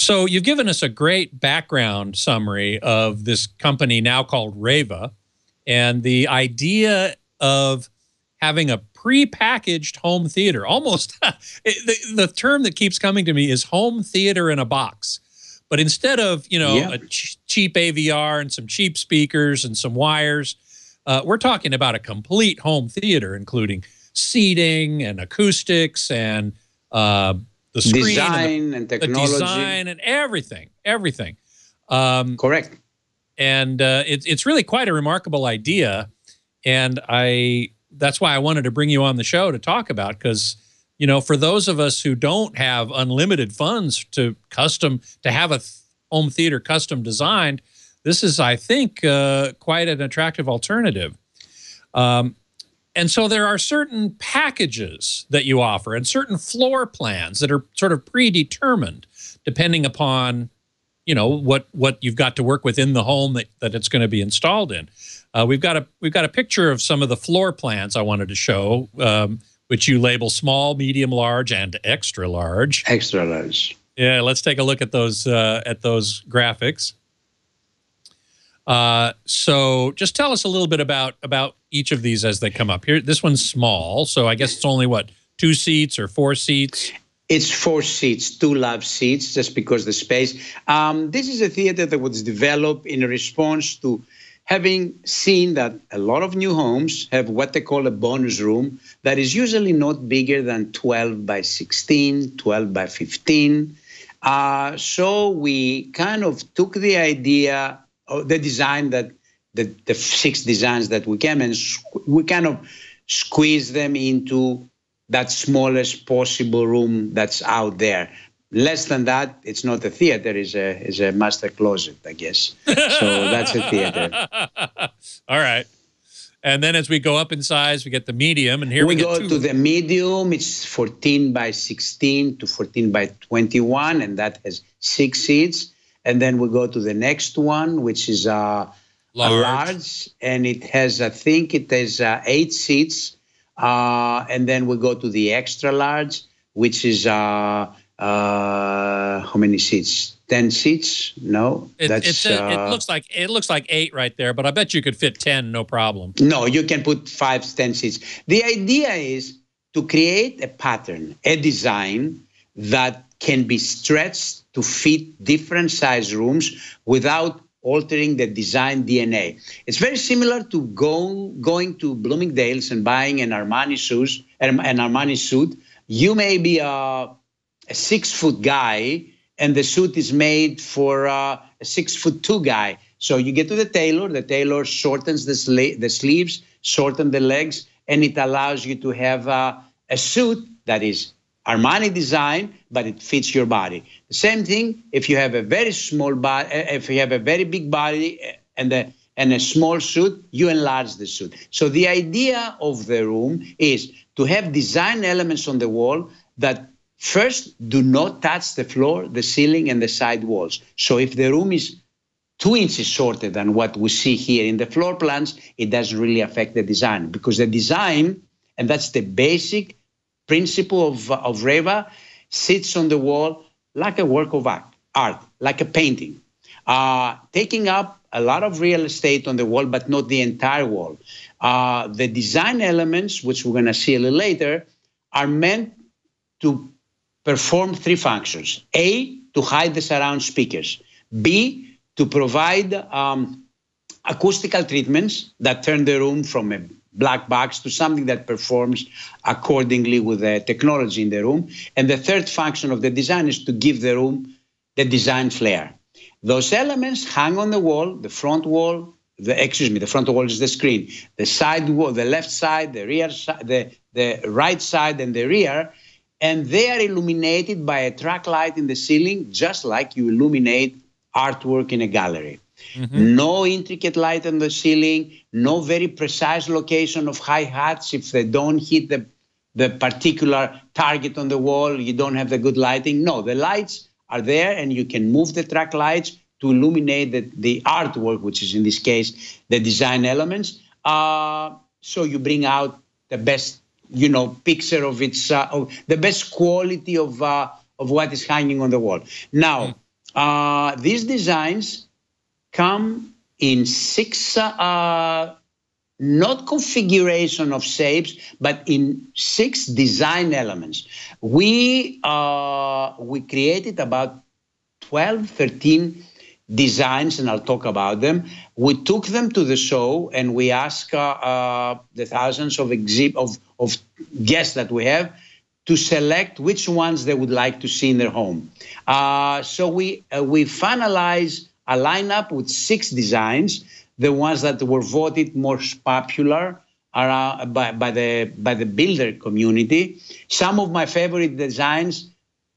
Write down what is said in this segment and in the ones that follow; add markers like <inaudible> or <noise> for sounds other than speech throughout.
So you've given us a great background summary of this company now called Rayva and the idea of having a pre-packaged home theater. Almost <laughs> the, the term that keeps coming to me is home theater in a box. But instead of, you know, yeah. a ch cheap AVR and some cheap speakers and some wires, uh, we're talking about a complete home theater, including seating and acoustics and uh, the screen design and, the, and technology, the design and everything, everything. Um, Correct. And uh, it's it's really quite a remarkable idea, and I that's why I wanted to bring you on the show to talk about because you know for those of us who don't have unlimited funds to custom to have a home theater custom designed, this is I think uh, quite an attractive alternative. Um, and so there are certain packages that you offer and certain floor plans that are sort of predetermined depending upon, you know, what what you've got to work with in the home that, that it's going to be installed in. Uh, we've got a we've got a picture of some of the floor plans I wanted to show, um, which you label small, medium, large, and extra large. Extra large. Yeah, let's take a look at those uh, at those graphics. Uh, so just tell us a little bit about about each of these as they come up. Here, this one's small, so I guess it's only what two seats or four seats. It's four seats, two love seats, just because the space. Um, this is a theater that was developed in response to having seen that a lot of new homes have what they call a bonus room that is usually not bigger than 12 by 16, 12 by 15. Uh, so we kind of took the idea, of the design that the, the six designs that we came and we kind of squeeze them into that smallest possible room that's out there. Less than that, it's not a theater; it's a it's a master closet, I guess. So that's a theater. <laughs> All right. And then as we go up in size, we get the medium, and here we, we go to the medium. It's 14 by 16 to 14 by 21, and that has six seats. And then we go to the next one, which is uh, large. large, and it has, I think, it has uh, eight seats. Uh, and then we go to the extra large, which is uh, uh, how many seats? Ten seats? No, it, that's. It uh, looks like it looks like eight right there, but I bet you could fit ten, no problem. No, you can put five, ten seats. The idea is to create a pattern, a design that can be stretched to fit different size rooms without altering the design DNA. It's very similar to go, going to Bloomingdale's and buying an Armani suit. An Armani suit. You may be a, a six foot guy, and the suit is made for uh, a six foot two guy. So you get to the tailor. The tailor shortens the, sli- the sleeves, shorten the legs, and it allows you to have uh, a suit that is Armani design, but it fits your body. The same thing if you have a very small body, eh, if you have a very big body eh, and a, and a small suit, you enlarge the suit. So the idea of the room is to have design elements on the wall that first do not touch the floor, the ceiling, and the side walls. So if the room is two inches shorter than what we see here in the floor plans, it doesn't really affect the design because the design, and that's the basic principle of, of Rayva sits on the wall like a work of art, art like a painting, uh, taking up a lot of real estate on the wall, but not the entire wall. Uh, the design elements, which we're going to see a little later, are meant to perform three functions. A, to hide the surround speakers. B, to provide um, acoustical treatments that turn the room from a black box to something that performs accordingly with the technology in the room. And the third function of the design is to give the room the design flair. Those elements hang on the wall, the front wall, the excuse me, the front wall is the screen, the side wall, the left side, the rear side, the, the right side and the rear, and they are illuminated by a track light in the ceiling, just like you illuminate artwork in a gallery. Mm-hmm. No intricate light on the ceiling, no very precise location of hi hats. If they don't hit the, the particular target on the wall, you don't have the good lighting. No, the lights are there and you can move the track lights to illuminate the, the artwork, which is in this case the design elements. Uh, so you bring out the best, you know, picture of its, uh, of the best quality of, uh, of what is hanging on the wall. Now, mm Uh, these designs come in six, uh, not configuration of shapes, but in six design elements. We, uh, we created about 12, 13 designs, and I'll talk about them. We took them to the show and we asked uh, uh, the thousands of, exhib- of, of guests that we have to select which ones they would like to see in their home. Uh, so we uh, we finalized a lineup with six designs, the ones that were voted most popular around, uh, by, by the by the builder community. Some of my favorite designs,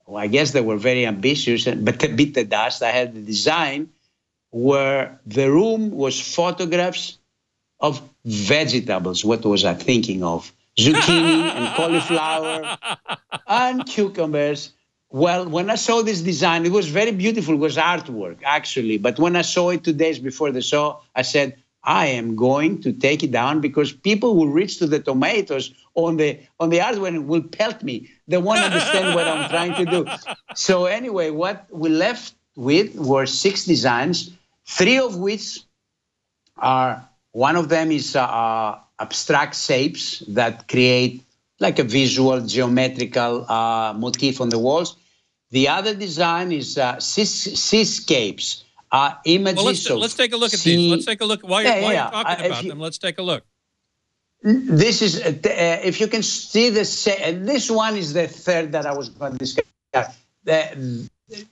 well, I guess they were very ambitious, but they beat the dust. I had the design where the room was photographs of vegetables. What was I thinking of? zucchini and <laughs> cauliflower and cucumbers. Well, when I saw this design, it was very beautiful. It was artwork, actually. But when I saw it two days before the show, I said, I am going to take it down because people will reach to the tomatoes on the on the artwork and will pelt me. They won't <laughs> understand what I'm trying to do. So anyway, what we left with were six designs, three of which are one of them is uh, abstract shapes that create like a visual geometrical uh, motif on the walls. The other design is uh, seascapes, uh, images. Well, let's, let's take a look at sea. these. Let's take a look. While you're, yeah, while yeah. you're talking uh, about you, them, let's take a look. This is, uh, uh, if you can see the, uh, this one is the third that I was going to discuss. The,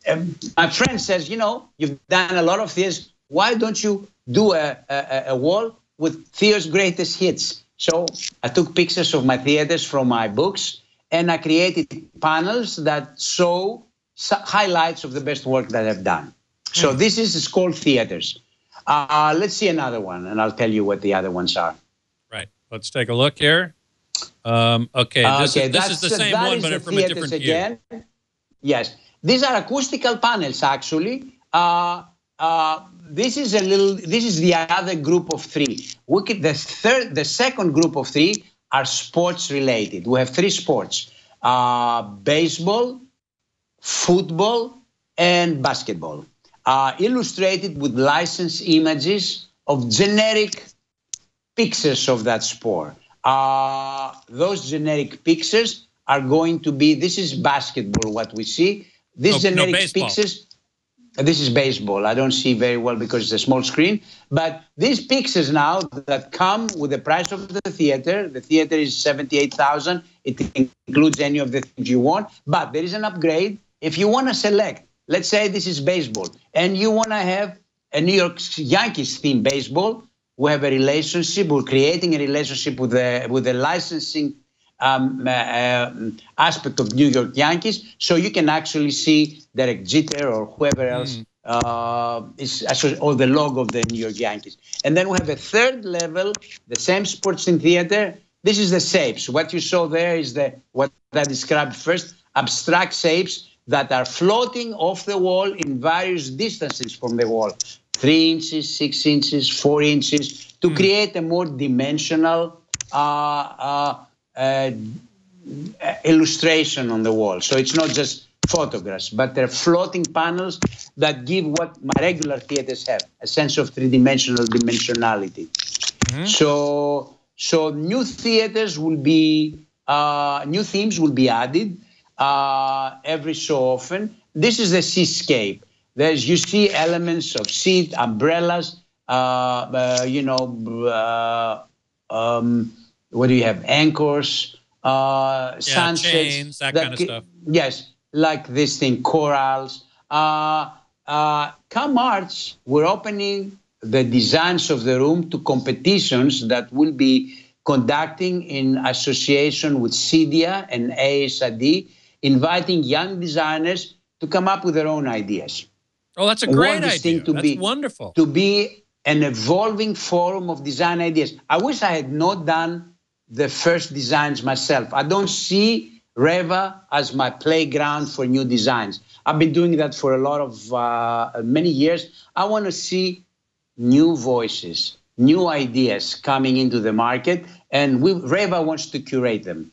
um, my friend says, you know, you've done a lot of this. Why don't you do a, a, a wall with Theo's greatest hits. So I took pictures of my theaters from my books and I created panels that show highlights of the best work that I've done. So hmm. this is called theaters. Uh, let's see another one, and I'll tell you what the other ones are. Right. Let's take a look here. Um, okay. This, okay, is, this is the same one, but from a different again. view. Yes. These are acoustical panels, actually. Uh, uh, this is a little. This is the other group of three. We could, the third, the second group of three are sports related. We have three sports: uh, baseball, football, and basketball. Uh, illustrated with licensed images of generic pictures of that sport. Uh, those generic pictures are going to be. This is basketball. What we see. These no, generic no, pictures this is baseball. I don't see very well because it's a small screen. But these pictures now that come with the price of the theater, the theater is 78,000. It includes any of the things you want. But there is an upgrade. If you want to select, let's say this is baseball, and you want to have a New York Yankees theme baseball, we have a relationship. We're creating a relationship with the with the licensing um, uh, uh, aspect of New York Yankees, so you can actually see Derek Jeter or whoever else mm. uh, is or the logo of the New York Yankees. And then we have a third level, the same sports in theater. This is the shapes. What you saw there is the what I described first, abstract shapes that are floating off the wall in various distances from the wall, three inches, six inches, four inches, to mm. create a more dimensional uh, uh, uh, illustration on the wall. So it's not just photographs, but they're floating panels that give what my regular theaters have a sense of three dimensional dimensionality. Mm-hmm. So, so new theaters will be, uh, new themes will be added uh, every so often. This is the seascape. There's, you see elements of seat, umbrellas, uh, uh you know, uh, um, what do you have? Anchors, uh, yeah, sunsets, chains, that, that, kind of stuff. Yes, like this thing, corals. Uh, uh, come March, we're opening the designs of the room to competitions that will be conducting in association with CEDIA and ASAD, inviting young designers to come up with their own ideas. Oh, that's a great idea. To that's be, wonderful. To be an evolving forum of design ideas. I wish I had not done the first designs myself. I don't see Rayva as my playground for new designs. I've been doing that for a lot of uh, many years. I want to see new voices, new ideas coming into the market, and we, Rayva wants to curate them.